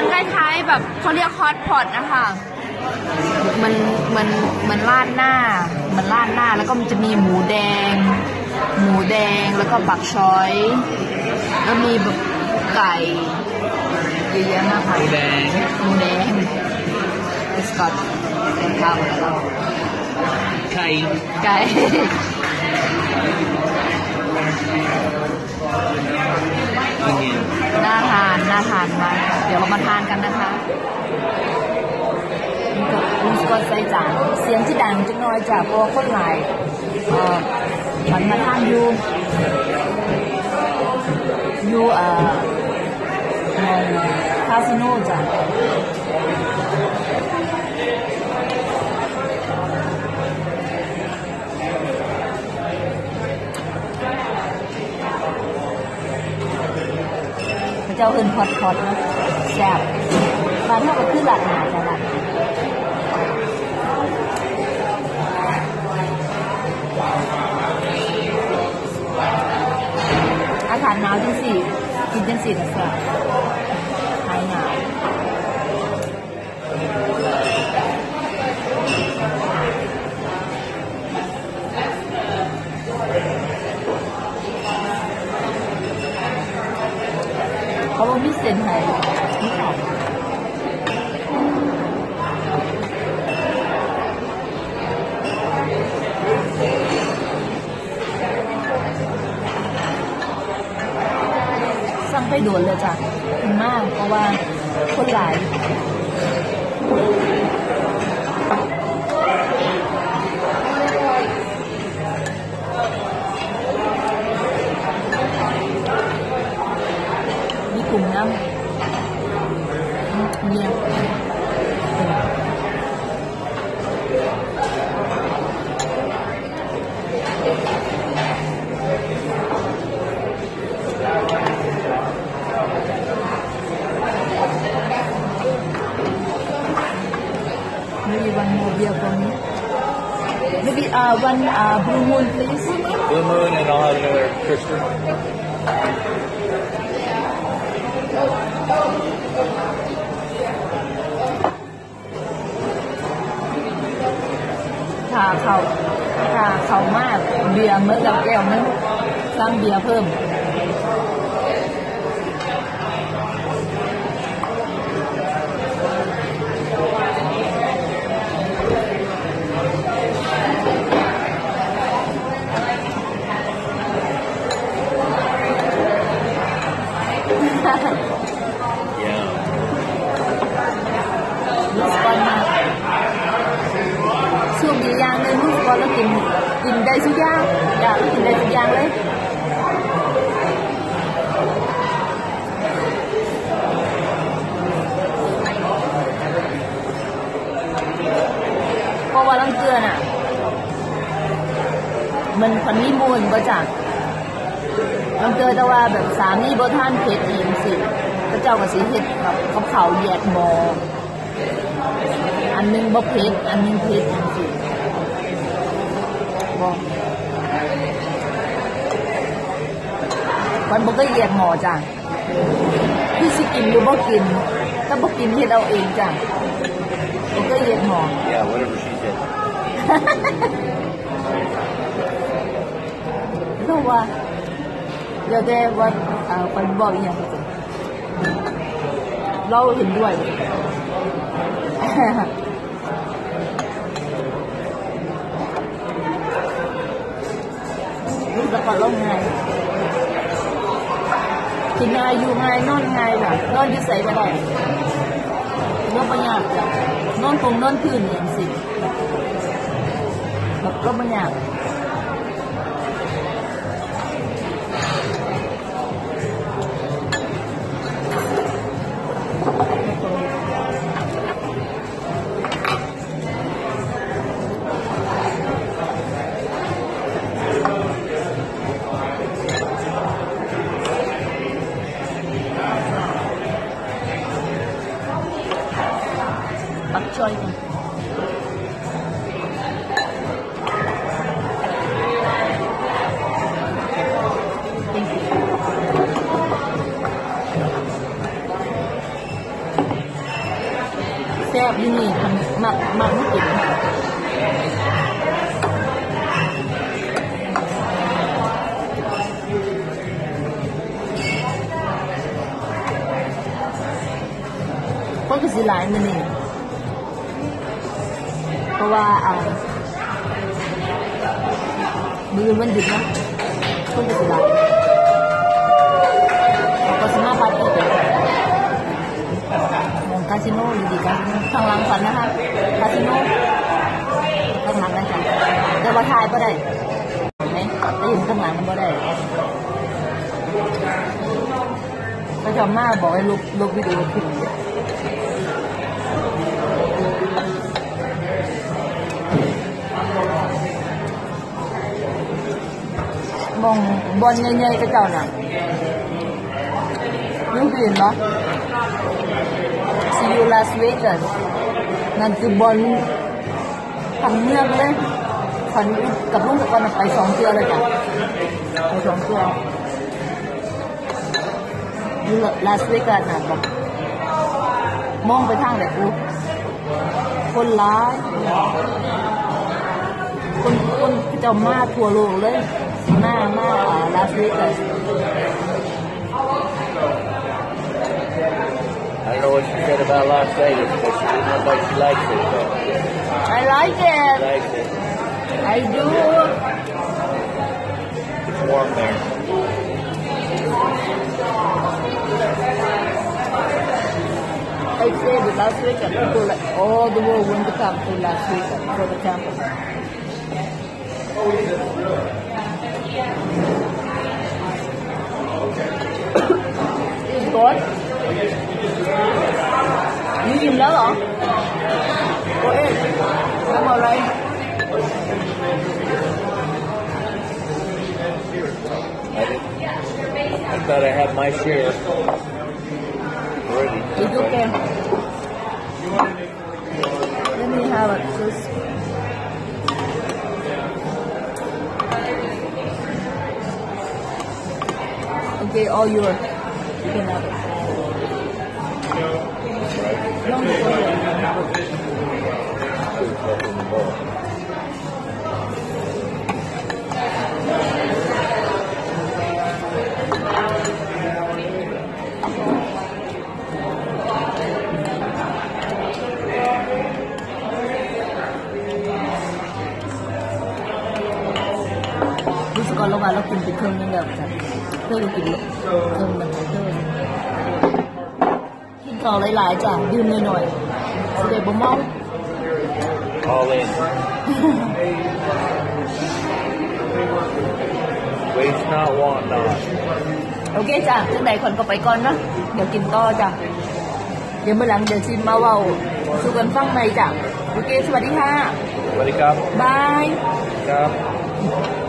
มันคล้ายๆแบบเขาเรียกฮอตพอตนะคะมันมันมันราดหน้า มันราดหน้าแล้วก็มันจะมีหมูแดง หมูแดงแล้วก็บักชอย แล้วมีแบบไก่เยอะแยะมากหมายมูแดงหมูแดงสกอตเป็นข้าวแล้วก็ไข่ไก่ อยจากเพราะคนหลายเอ่อมันมาทานอยู่อยู่เอ่อมองคาสิโนจ้ะเจ้าเอินพอดพอดนะแซ่บมาเท่ากับคือหลาดหนาจ้ะ หนาวจังสิกินจังสินะแซ่บหายหนาวเขาบอกมีเส้นให้ ด่วนเลยจ้ะคุณมาก เพราะว่าคนหลาย มีวันโมเบียfor me maybe uh one uh blue moon please Blue Moon and I'll have another Christian. ถ้าเขาถ้าเขามากเบียร์เมื่อเราแก้วนึงสร้างเบียร์เพิ่ม แล้วกินกินได้ทุกอย่างอยากกินได้ทุกอย่างเลยเพราะว่าลังเกลือน่ะ มันพันมีมูลก็จากลังเกลือแต่ว่าแบบสามีบ่ท่านเผ็ดเองสิพระเจ้าก็สิเฮ็ดกับกับเขาแยกหมออันหนึงบ่เผ็ดอันหนึงเผ็ดจังซี่บ่ มันบ่ก็แยกหมอจ้ะคือสิกินหรือบ่กิน ถ้าบ่กินเฮ็ดเอาเองจ้ะบ่ก็แยกหมอ Yeah, whatever she said. เพราะว่าเดี๋ยวแต่ว่าเอ่อคนบอกอีกอย่างหนึ่งเราเห็นด้วย รู้สึกว่าเราง่ายกินง่ายอยู่ไงนอนไง่ายแบบนอนยืดใส่ก็ได้นองปัญญากจ้ะนอนคงนอนคืนอย่างสิแบบก็ปัญญากปัด chơi. Mà xe đi nghỉ, thằng mặn mặn mất tiền. Có cái gì lại mình nhỉ เพราะว่าอ่ามือมันดึกนะคนก็สิหลายก็สมาปาร์ตี้กันมองคาสิโนอยู่ดีคาสิโนข้างหลังฝันนะคะคาสิโนข้างหลังนะจ๊ะแต่ว่าทายก็ได้ไหมแต่อยู่ข้างหลังมันก็ได้ก็จะมาบอกให้ลบลบวิดีโอขึ้น มองบอลใหญ่ๆก็เจ้าน่ะรู้เห็นปะ See you Las Vegas นั่นคือบอลทำเมือเลยฝันกับลุงกับกอนไปสองเทือเลยจ้ะไปสองเทืออยู่ลาสเวกัสนะบอกมองไปทางไหนกูคนร้ายคนคนเจ้ามาทั่วโลกเลย I don't know what she said about Las Vegas, but she like she likes it. I like it. She likes it. I do. It's warm there. I say the Las Vegas people, like all the world want to come to Las Vegas for the temple. Thought I had my share already. It's okay. Let me have it. Just okay, all yours. You can have it. No, it's มาเรากินเป็นเครื่องนึงแบบจ้ะเครื่องเรากินเครื่องมันเครื่องกินต่อหลายๆจ้ะดื่มหน่อยๆสิเด็บ่เมา All in. Waste not, want not. โอเคจ้ะจังใดคนก็ไปก่อนเนาะเดี๋ยวกินต่อจ้ะเดี๋ยวเมื่อหลังเดี๋ยวชิมมาเว้าสู่กันฟังใหม่จ้ะโอเคสวัสดีค่ะ Wake up. บาย Wake up.